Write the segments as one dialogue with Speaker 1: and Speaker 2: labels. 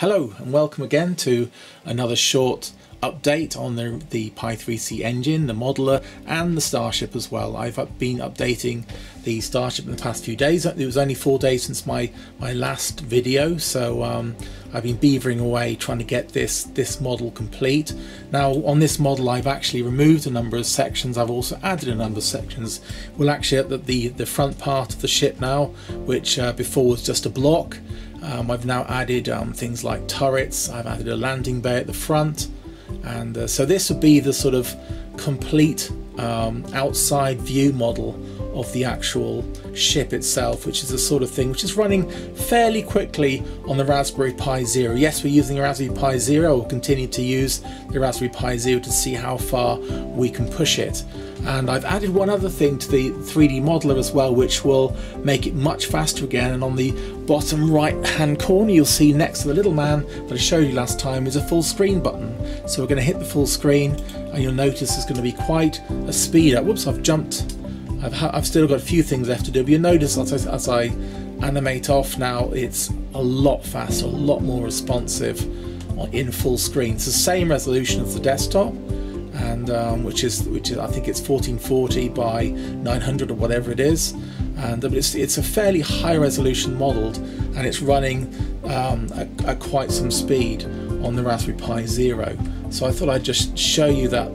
Speaker 1: Hello and welcome again to another short update on the, the Pi 3C engine, the modeler and the Starship as well. I've been updating the Starship in the past few days. It was only four days since my, my last video so um, I've been beavering away trying to get this, this model complete. Now on this model I've actually removed a number of sections, I've also added a number of sections. We're actually at the, the, the front part of the ship now which uh, before was just a block um, I've now added um, things like turrets, I've added a landing bay at the front, and uh, so this would be the sort of complete um, outside view model of the actual ship itself, which is the sort of thing which is running fairly quickly on the Raspberry Pi Zero. Yes, we're using a Raspberry Pi Zero, we'll continue to use the Raspberry Pi Zero to see how far we can push it. And I've added one other thing to the 3D modeler as well, which will make it much faster again. And on the bottom right hand corner, you'll see next to the little man that I showed you last time is a full screen button. So we're going to hit the full screen and you'll notice there's going to be quite a speed up. Whoops, I've jumped. I've, I've still got a few things left to do, but you'll notice as I, as I animate off now, it's a lot faster, a lot more responsive in full screen. It's the same resolution as the desktop, and um, which is which is I think it's 1440 by 900 or whatever it is, and it's it's a fairly high resolution modelled, and it's running um, at, at, quite some speed on the Raspberry Pi Zero. So I thought I'd just show you that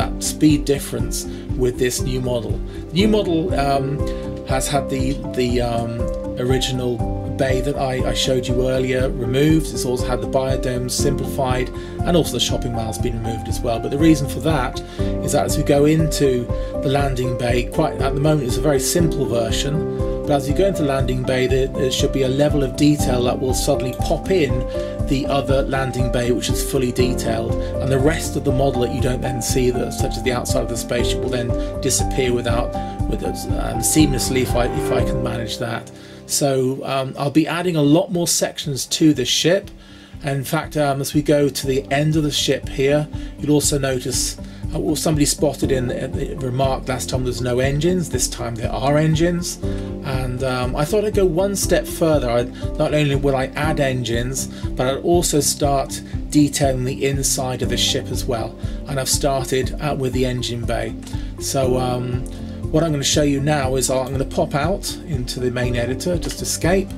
Speaker 1: that speed difference with this new model. The new model um, has had the the um, original bay that I, I, showed you earlier removed. It's also had the biodomes simplified and also the shopping miles been removed as well. But the reason for that is that as we go into the landing bay, quite at the moment it's a very simple version, but as you go into landing bay there, there should be a level of detail that will suddenly pop in the other landing bay which is fully detailed and the rest of the model that you don't then see that such as the outside of the spaceship will then disappear without with it um, seamlessly if I if I can manage that. So um, I'll be adding a lot more sections to the ship. In fact, um, as we go to the end of the ship here, you'll also notice, uh, well, somebody spotted in the, remark last time there's no engines. This time there are engines. And um, I thought I'd go one step further. I, not only will I add engines, but I'll also start detailing the inside of the ship as well. And I've started uh, with the engine bay. So um, what I'm going to show you now is I'm going to pop out into the main editor, just escape,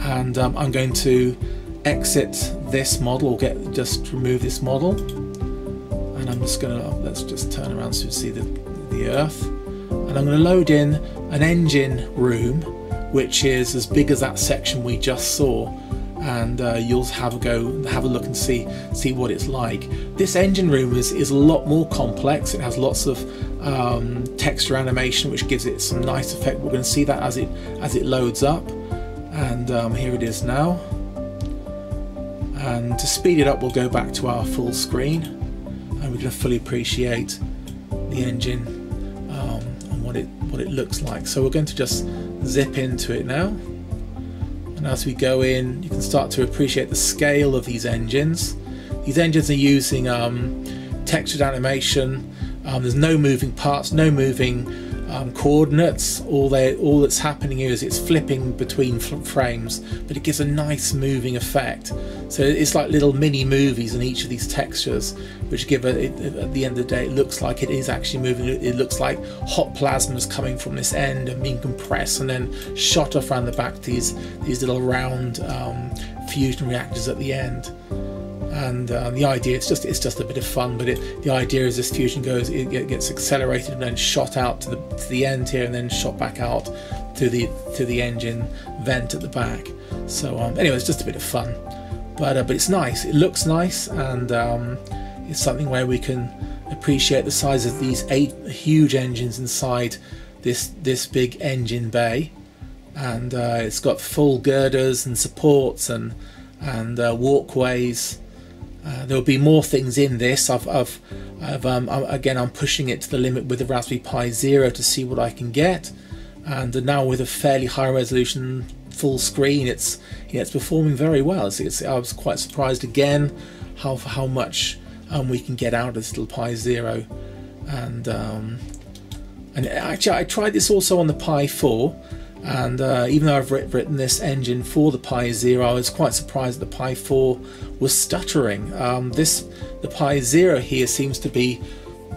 Speaker 1: and um, I'm going to exit this model, or get just remove this model, and I'm just going to let's just turn around so you see the the Earth, and I'm going to load in an engine room, which is as big as that section we just saw, and uh, you'll have a go, have a look and see see what it's like. This engine room is, is a lot more complex. It has lots of um, texture animation, which gives it some nice effect. We're going to see that as it as it loads up, and um, here it is now. And to speed it up, we'll go back to our full screen, and we can fully appreciate the engine um, and what it what it looks like. So we're going to just zip into it now. And as we go in, you can start to appreciate the scale of these engines. These engines are using um, textured animation. Um, there's no moving parts, no moving um, coordinates. All all that's happening is it's flipping between frames, but it gives a nice moving effect. So it's like little mini movies in each of these textures, which give a, it, at the end of the day, it looks like it is actually moving. It looks like hot plasmas coming from this end and being compressed and then shot off around the back. These these little round um, fusion reactors at the end and um, the idea it's just it's just a bit of fun but it, the idea is this fusion goes it gets accelerated and then shot out to the to the end here and then shot back out to the to the engine vent at the back. So um, anyway it's just a bit of fun. But uh, but it's nice. It looks nice and um, it's something where we can appreciate the size of these eight huge engines inside this this big engine bay. And uh, it's got full girders and supports and and uh, walkways uh, there'll be more things in this. I've, I've, I've um, again, I'm pushing it to the limit with the Raspberry Pi Zero to see what I can get, and now with a fairly high resolution full screen, it's it's performing very well. It's, it's, I was quite surprised again how how much um, we can get out of this little Pi Zero, and um, and actually I tried this also on the Pi 4 And uh, even though I've written this engine for the Pi Zero, I was quite surprised that the Pi 4 was stuttering. Um, this, the Pi Zero here seems to be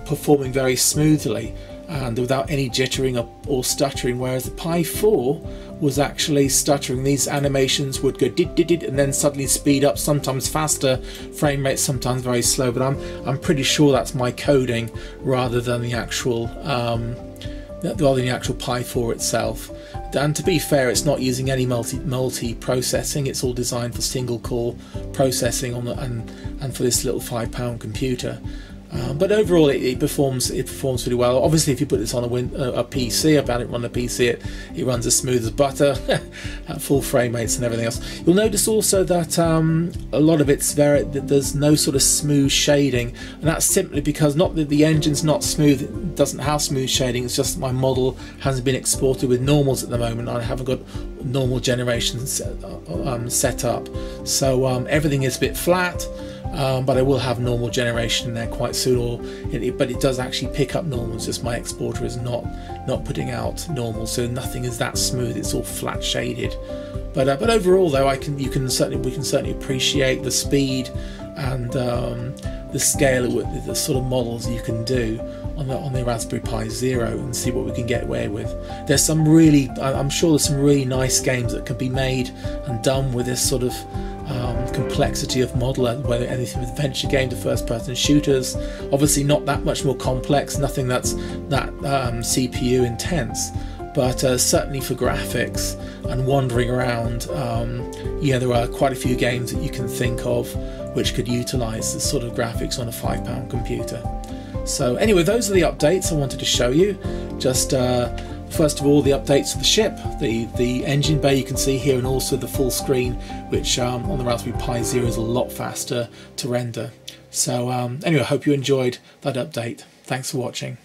Speaker 1: performing very smoothly and without any jittering or stuttering, whereas the Pi 4 was actually stuttering. These animations would go did did did and then suddenly speed up, sometimes faster frame rates, sometimes very slow. But I'm I'm pretty sure that's my coding rather than the actual um, rather than the actual Pi 4 itself. And to be fair, it's not using any multi multi processing. It's all designed for single core processing on the and and for this little five pound computer. Um, but overall, it, it, performs it performs pretty well. Obviously, if you put this on a, win, a, a PC, about it run a PC, it, it runs as smooth as butter, at full frame rates and everything else. You'll notice also that um, a lot of it's very there's no sort of smooth shading, and that's simply because not that the engine's not smooth, it doesn't have smooth shading. It's just my model hasn't been exported with normals at the moment. I haven't got normal generations set, um, set up, so um, everything is a bit flat um, but I will have normal generation there quite soon. Or it, but it does actually pick up normals. Just my exporter is not not putting out normal, so nothing is that smooth. It's all flat shaded. But uh, but overall, though, I can you can certainly we can certainly appreciate the speed and um, the scale of the sort of models you can do on the on the Raspberry Pi Zero and see what we can get away with. There's some really I'm sure there's some really nice games that can be made and done with this sort of um, complexity of model, whether anything with adventure game to first person shooters. Obviously, not that much more complex, nothing that's that um, CPU intense, but uh, certainly for graphics and wandering around, um, yeah, there are quite a few games that you can think of which could utilize the sort of graphics on a five pound computer. So, anyway, those are the updates I wanted to show you. Just uh, First of all, the updates of the ship, the, the engine bay you can see here, and also the full screen, which um, on the Raspberry Pi Zero is a lot faster to render. So um, anyway, I hope you enjoyed that update. Thanks for watching.